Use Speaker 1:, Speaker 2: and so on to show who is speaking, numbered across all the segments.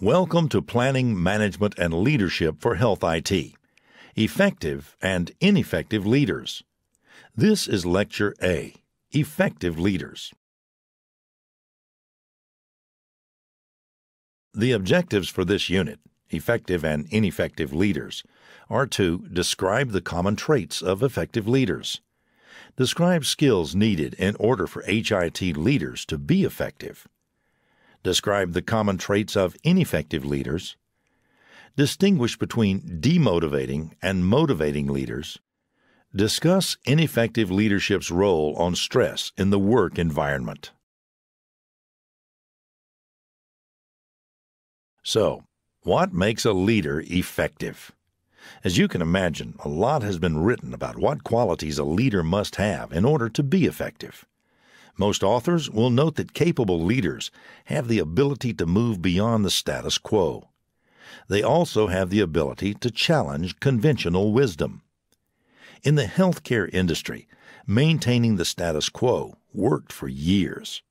Speaker 1: Welcome to Planning, Management, and Leadership for Health IT Effective and Ineffective Leaders. This is Lecture A Effective Leaders. The objectives for this unit, Effective and Ineffective Leaders, are to describe the common traits of effective leaders, describe skills needed in order for HIT leaders to be effective describe the common traits of ineffective leaders, distinguish between demotivating and motivating leaders, discuss ineffective leadership's role on stress in the work environment. So, what makes a leader effective? As you can imagine, a lot has been written about what qualities a leader must have in order to be effective. Most authors will note that capable leaders have the ability to move beyond the status quo. They also have the ability to challenge conventional wisdom. In the healthcare industry, maintaining the status quo worked for years.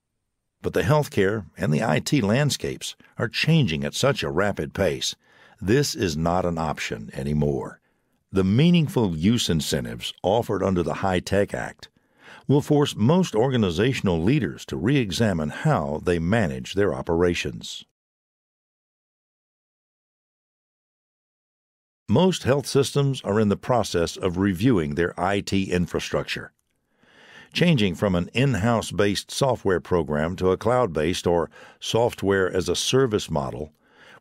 Speaker 1: But the healthcare and the IT landscapes are changing at such a rapid pace, this is not an option anymore. The meaningful use incentives offered under the HITECH Act will force most organizational leaders to re examine how they manage their operations. Most health systems are in the process of reviewing their IT infrastructure. Changing from an in house based software program to a cloud based or software as a service model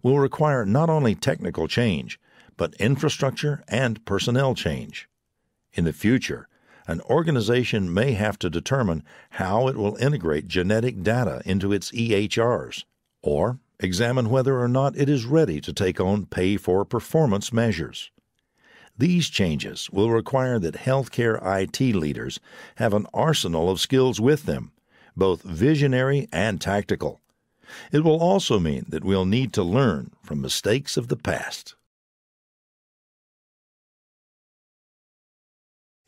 Speaker 1: will require not only technical change, but infrastructure and personnel change. In the future, an organization may have to determine how it will integrate genetic data into its EHRs, or examine whether or not it is ready to take on pay for performance measures. These changes will require that healthcare IT leaders have an arsenal of skills with them, both visionary and tactical. It will also mean that we'll need to learn from mistakes of the past.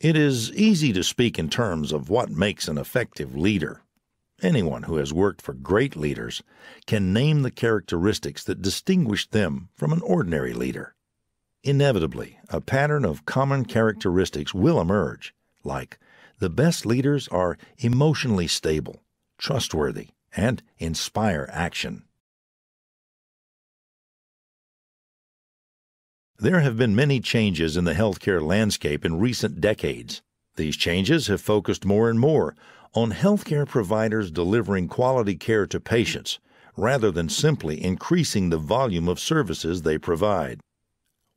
Speaker 1: It is easy to speak in terms of what makes an effective leader. Anyone who has worked for great leaders can name the characteristics that distinguish them from an ordinary leader. Inevitably, a pattern of common characteristics will emerge, like the best leaders are emotionally stable, trustworthy, and inspire action. There have been many changes in the healthcare landscape in recent decades. These changes have focused more and more on healthcare providers delivering quality care to patients rather than simply increasing the volume of services they provide.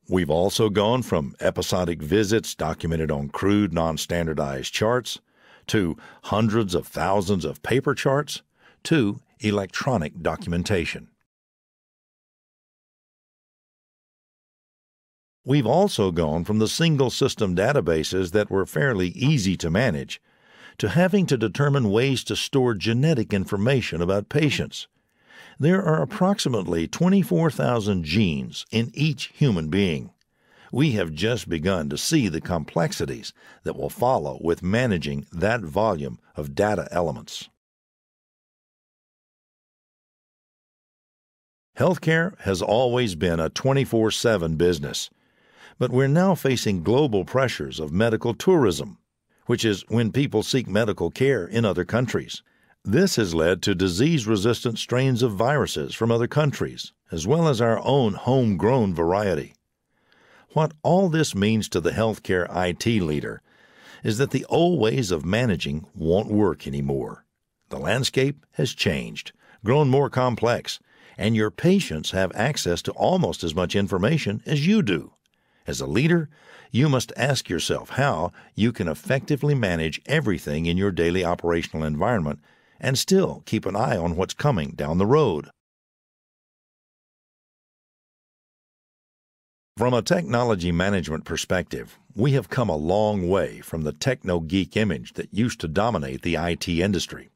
Speaker 1: We've also gone from episodic visits documented on crude, non standardized charts to hundreds of thousands of paper charts to electronic documentation. We've also gone from the single system databases that were fairly easy to manage to having to determine ways to store genetic information about patients. There are approximately 24,000 genes in each human being. We have just begun to see the complexities that will follow with managing that volume of data elements. Healthcare has always been a 24 7 business but we're now facing global pressures of medical tourism, which is when people seek medical care in other countries. This has led to disease resistant strains of viruses from other countries, as well as our own homegrown variety. What all this means to the healthcare IT leader is that the old ways of managing won't work anymore. The landscape has changed, grown more complex, and your patients have access to almost as much information as you do. As a leader, you must ask yourself how you can effectively manage everything in your daily operational environment and still keep an eye on what's coming down the road. From a technology management perspective, we have come a long way from the techno geek image that used to dominate the IT industry.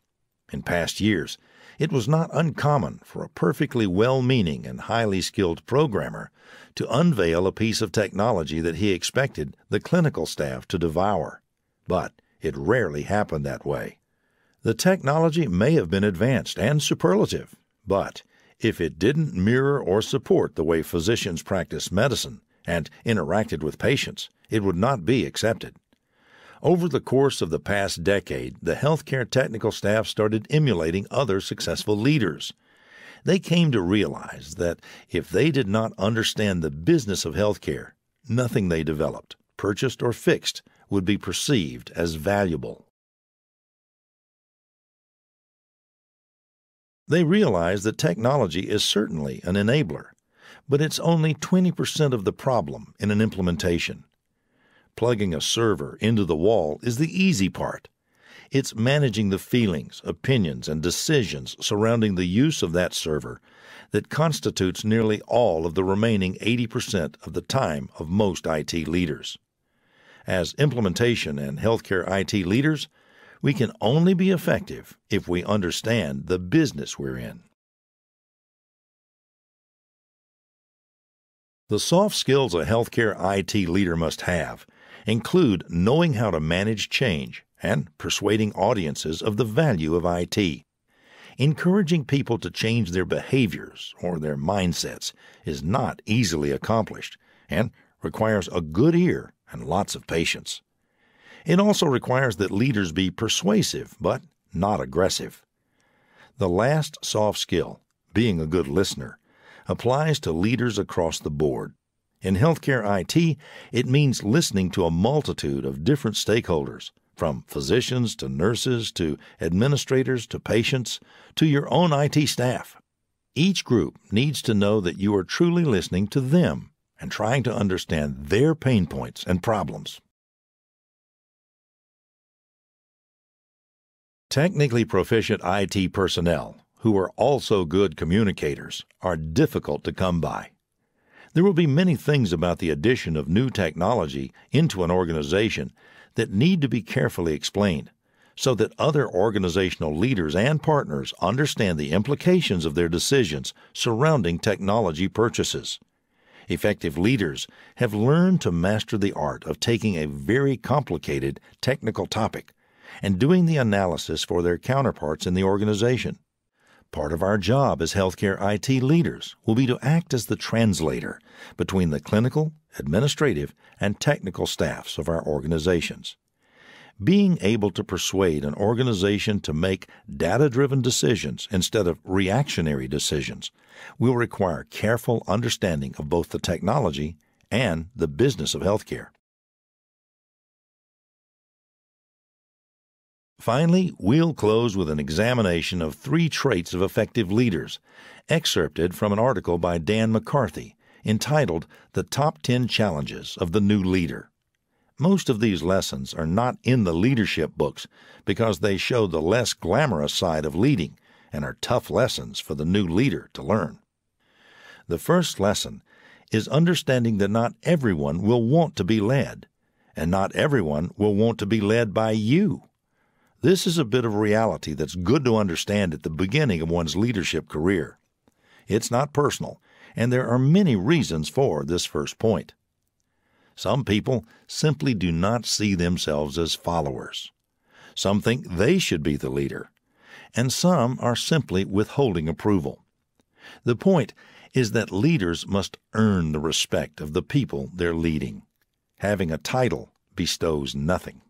Speaker 1: In past years, it was not uncommon for a perfectly well meaning and highly skilled programmer to unveil a piece of technology that he expected the clinical staff to devour. But it rarely happened that way. The technology may have been advanced and superlative, but If it didn't mirror or support the way physicians practice medicine and interacted with patients, it would not be accepted. Over the course of the past decade, the healthcare technical staff started emulating other successful leaders. They came to realize that if they did not understand the business of healthcare, nothing they developed, purchased, or fixed would be perceived as valuable. They realize that technology is certainly an enabler, but it's only 20% of the problem in an implementation. Plugging a server into the wall is the easy part. It's managing the feelings, opinions, and decisions surrounding the use of that server that constitutes nearly all of the remaining 80% of the time of most IT leaders. As implementation and healthcare IT leaders, we can only be effective if we understand the business we're in. The soft skills a healthcare IT leader must have include knowing how to manage change and persuading audiences of the value of IT. Encouraging people to change their behaviors or their mindsets is not easily accomplished and requires a good ear and lots of patience. It also requires that leaders be persuasive but not aggressive. The last soft skill, being a good listener, applies to leaders across the board. In healthcare IT, it means listening to a multitude of different stakeholders, from physicians to nurses to administrators to patients to your own IT staff. Each group needs to know that you are truly listening to them and trying to understand their pain points and problems. Technically proficient IT personnel, who are also good communicators, are difficult to come by. There will be many things about the addition of new technology into an organization that need to be carefully explained so that other organizational leaders and partners understand the implications of their decisions surrounding technology purchases. Effective leaders have learned to master the art of taking a very complicated technical topic and doing the analysis for their counterparts in the organization. Part of our job as healthcare IT leaders will be to act as the translator between the clinical, administrative, and technical staffs of our organizations. Being able to persuade an organization to make data driven decisions instead of reactionary decisions will require careful understanding of both the technology and the business of healthcare. Finally, we'll close with an examination of three traits of effective leaders, excerpted from an article by Dan McCarthy entitled The Top 10 Challenges of the New Leader. Most of these lessons are not in the leadership books because they show the less glamorous side of leading and are tough lessons for the new leader to learn. The first lesson is understanding that not everyone will want to be led, and not everyone will want to be led by you. This is a bit of reality that's good to understand at the beginning of one's leadership career. It's not personal, and there are many reasons for this first point. Some people simply do not see themselves as followers. Some think they should be the leader, and some are simply withholding approval. The point is that leaders must earn the respect of the people they're leading. Having a title bestows nothing.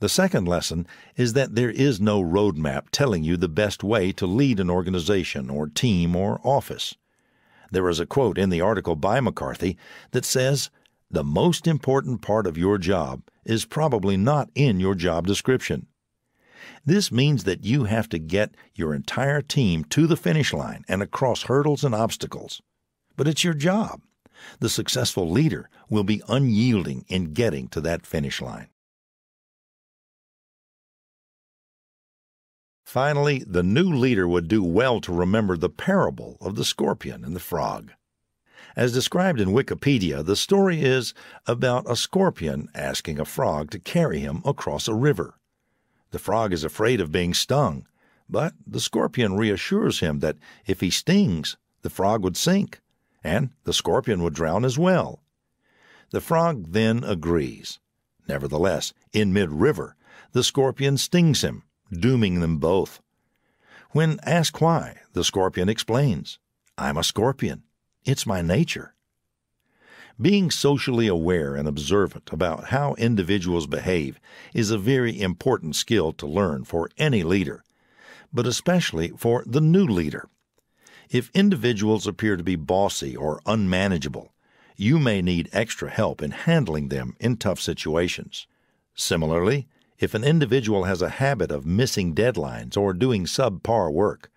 Speaker 1: The second lesson is that there is no roadmap telling you the best way to lead an organization or team or office. There is a quote in the article by McCarthy that says, The most important part of your job is probably not in your job description. This means that you have to get your entire team to the finish line and across hurdles and obstacles. But it's your job. The successful leader will be unyielding in getting to that finish line. Finally, the new leader would do well to remember the parable of the scorpion and the frog. As described in Wikipedia, the story is about a scorpion asking a frog to carry him across a river. The frog is afraid of being stung, but the scorpion reassures him that if he stings, the frog would sink, and the scorpion would drown as well. The frog then agrees. Nevertheless, in mid river, the scorpion stings him dooming them both, When asked why, the scorpion explains, I'm a scorpion. It's my nature. Being socially aware and observant about how individuals behave is a very important skill to learn for any leader, but especially for the new leader. If individuals appear to be bossy or unmanageable, you may need extra help in handling them in tough situations. Similarly, if an individual has a habit of missing deadlines or doing subpar work,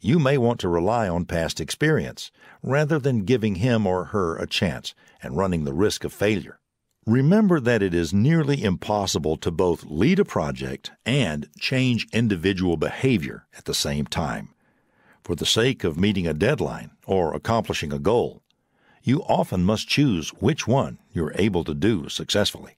Speaker 1: you may want to rely on past experience rather than giving him or her a chance and running the risk of failure. Remember that it is nearly impossible to both lead a project and change individual behavior at the same time. For the sake of meeting a deadline or accomplishing a goal, you often must choose which one you're able to do successfully.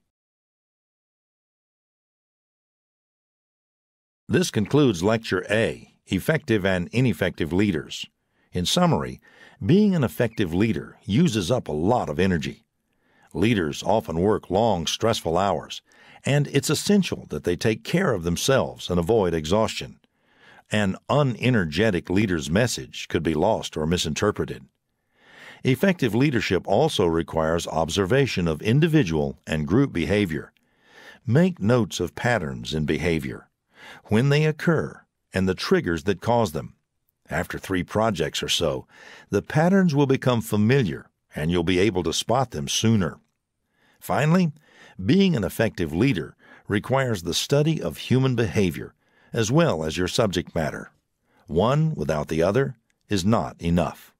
Speaker 1: This concludes Lecture A Effective and Ineffective Leaders. In summary, being an effective leader uses up a lot of energy. Leaders often work long, stressful hours, and it's essential that they take care of themselves and avoid exhaustion. An unenergetic leader's message could be lost or misinterpreted. Effective leadership also requires observation of individual and group behavior. Make notes of patterns in behavior when they occur, and the triggers that cause them. After three projects or so, the patterns will become familiar and you'll be able to spot them sooner. Finally, being an effective leader requires the study of human behavior as well as your subject matter. One without the other is not enough.